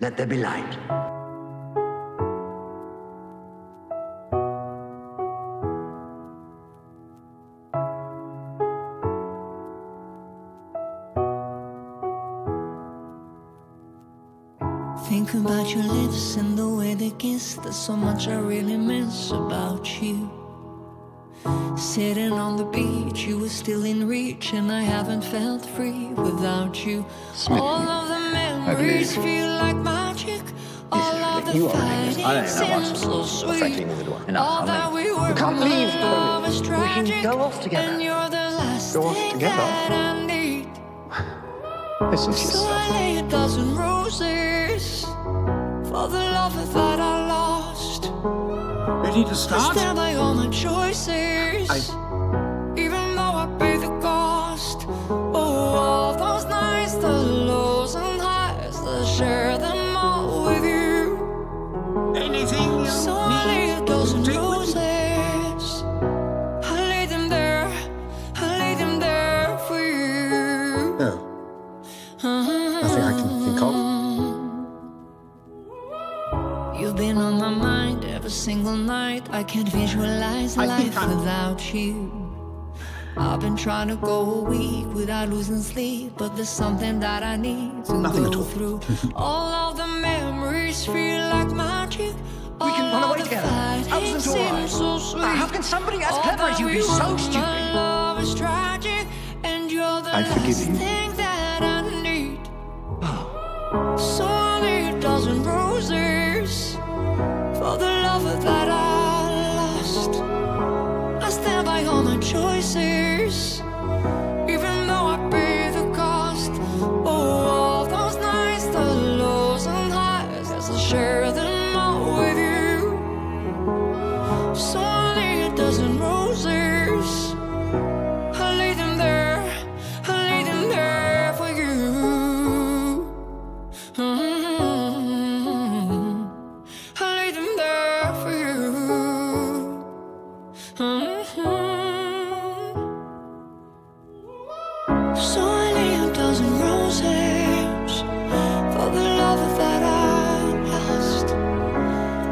Let there be light. Think about your lips and the way they kiss. There's so much I really miss about you. Sitting on the beach, you were still in reach, and I haven't felt free without you. Smitten, All of the memories feel like magic. All of the You fighting I don't know what- seems so sweet. frankly, neither do I. Enough, All that we were can't in leave, love is We can tragic, go off together. And you're the last Go off thing together? that I need. Listen to So. I lay a dozen roses for the love that I lost. Ready to start? I Stand by all my choices, I... even though I pay the cost. Oh, all those nights, the lows and highs, I share them all with you. Anything you So I need, dozen take with you. roses. I lay them there, I lay them there for you. No. Nothing I can think of. You've been on my mind every single night. I can't visualize I life I'm- without you. I've been trying to go a week without losing sleep, but there's something that I need to Nothing go at all. through. all of the memories feel like magic. We can All run away together. fighting How does it all seems so sweet. How can somebody as All clever as you be so stupid? My love is tragic, and you're the I forgive last you. thing choices, even though I pay the cost. Oh, all those nights, the lows and highs, as I share them all with you. So only a dozen roses. I lay them there, I lay them there for you. Mm -hmm. I lay them there for you. Mm -hmm.